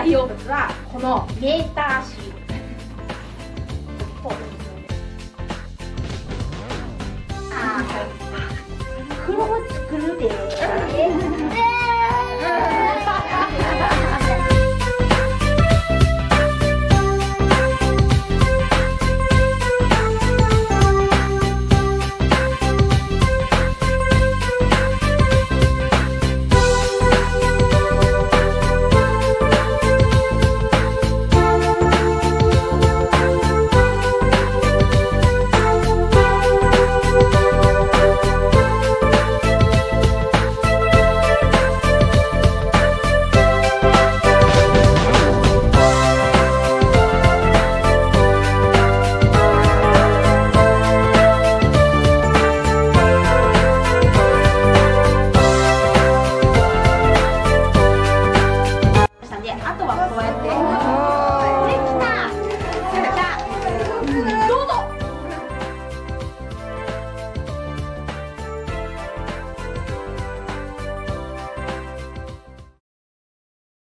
代用物はこのメーターシールああ黒を作るでよた